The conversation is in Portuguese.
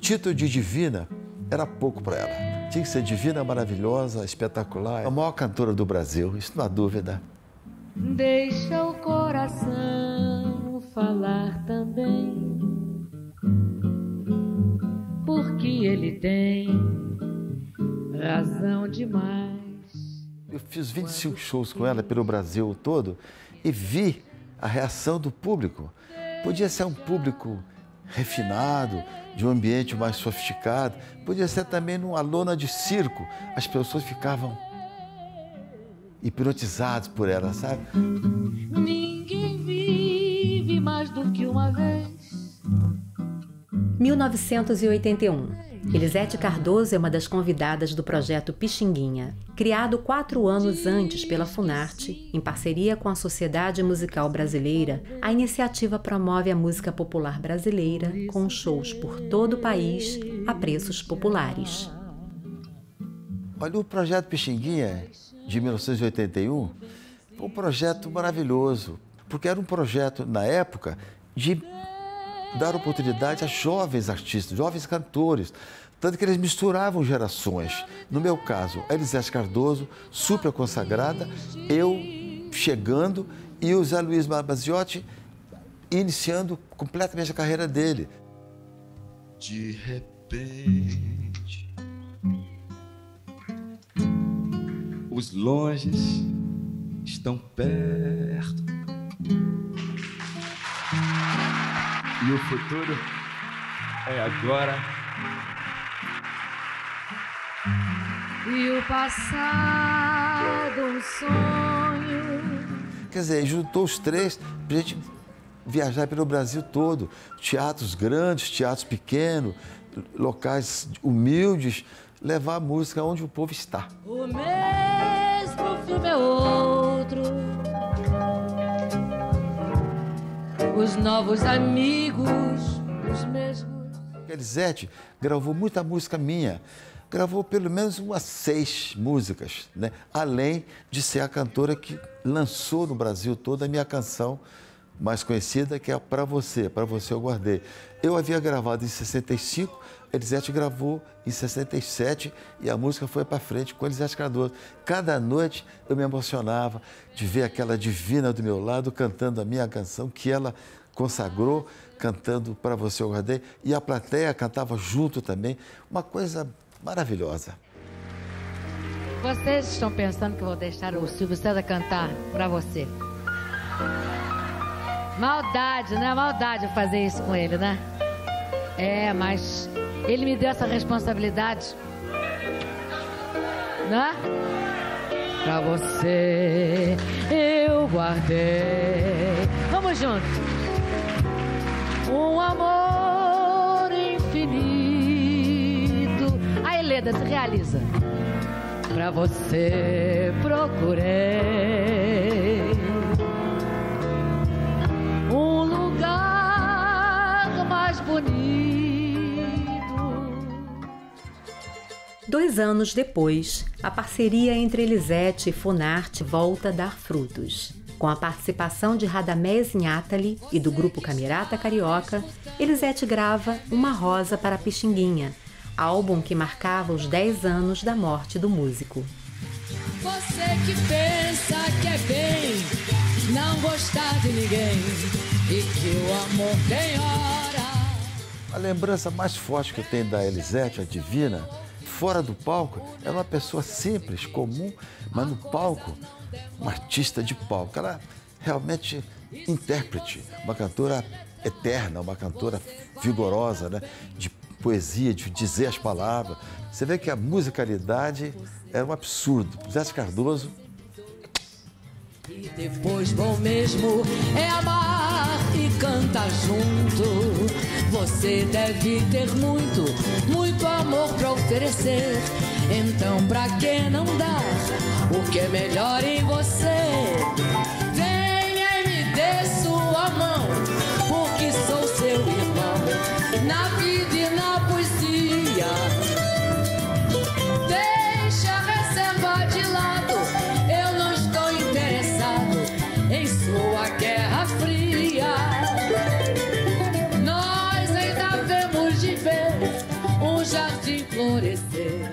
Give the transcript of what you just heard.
título de divina era pouco para ela. Tinha que ser divina, maravilhosa, espetacular. A maior cantora do Brasil, isso não há dúvida. Deixa o coração falar também. Porque ele tem razão demais. Eu fiz 25 shows com ela pelo Brasil todo e vi a reação do público. Podia ser um público refinado, de um ambiente mais sofisticado, podia ser também numa lona de circo. As pessoas ficavam hipnotizadas por ela, sabe? Ninguém vive mais do que uma vez. 1981. Elisete Cardoso é uma das convidadas do projeto Pixinguinha, criado quatro anos antes pela Funarte, em parceria com a Sociedade Musical Brasileira. A iniciativa promove a música popular brasileira com shows por todo o país a preços populares. Olha, o projeto Pixinguinha de 1981 foi um projeto maravilhoso, porque era um projeto, na época, de dar oportunidade a jovens artistas, jovens cantores. Tanto que eles misturavam gerações. No meu caso, Elisete Cardoso, super consagrada, eu chegando e o Zé Luiz Mabaziotti iniciando completamente a carreira dele. De repente, os longes estão perto e o futuro é agora. E o passado um sonho. Quer dizer, juntou os três para a gente viajar pelo Brasil todo. Teatros grandes, teatros pequenos, locais humildes, levar a música onde o povo está. O mesmo filme é outro. Os novos amigos, os mesmos. Elisete gravou muita música minha. Gravou pelo menos umas seis músicas, né? além de ser a cantora que lançou no Brasil toda a minha canção mais conhecida, que é Pra Você, Pra Você Eu Guardei. Eu havia gravado em 65, Elisete gravou em 67 e a música foi para frente com Elisete Cardoso. Cada noite eu me emocionava de ver aquela divina do meu lado cantando a minha canção que ela consagrou, cantando Pra Você Eu Guardei, e a plateia cantava junto também. Uma coisa maravilhosa. Vocês estão pensando que vou deixar o Silvio César cantar pra você? Maldade, né? Maldade fazer isso com ele, né? É, mas ele me deu essa responsabilidade. Né? Pra você eu guardei. Vamos junto. Um amor infinito. Aí, Leda, se realiza. Pra você procurei um lugar mais bonito. Dois anos depois, a parceria entre Elisete e Funarte volta a dar frutos. Com a participação de Radamés Inhatali e do grupo Camerata Carioca, Elisete grava Uma Rosa para a Pixinguinha, álbum que marcava os 10 anos da morte do músico. Você que pensa que é bem não gostar de ninguém e que o amor tem hora. A lembrança mais forte que eu tenho da Elisete, a divina, fora do palco, era uma pessoa simples, comum, mas no palco, uma artista de palco. Ela realmente intérprete, uma cantora eterna, uma cantora vigorosa, né? de poesia, de dizer as palavras. Você vê que a musicalidade era um absurdo. Zé Cardoso. E depois bom mesmo é amar cantar junto. Você deve ter muito, muito amor pra oferecer. Então, pra que não dar o que é melhor em você? De florescer,